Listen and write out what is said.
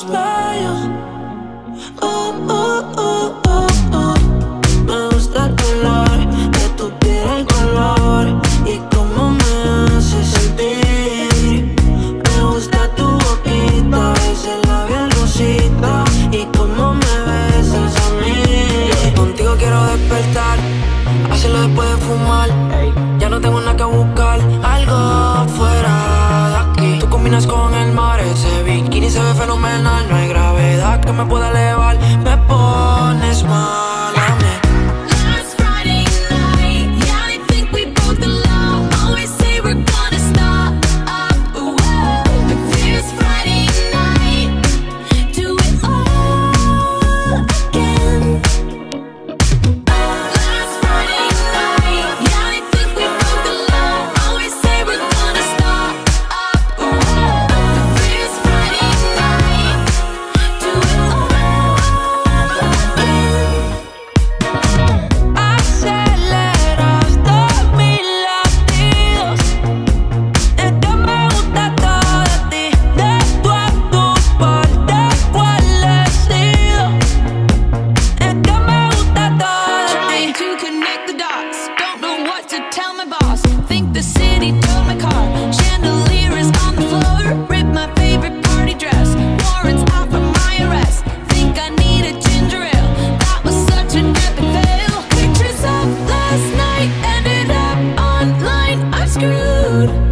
Oh, oh, oh, me gusta el color de tu piel, el color y cómo me hace sentir. Me gusta tu boquita, ese labial rosita y cómo me besas a mí. Contigo quiero despertar, hacerlo después de fumar. Ya no tengo nada que buscar, algo fuera de aquí. Tú combinas con el mar, ese se ve fenomenal. No hay gravedad que me pueda leer good.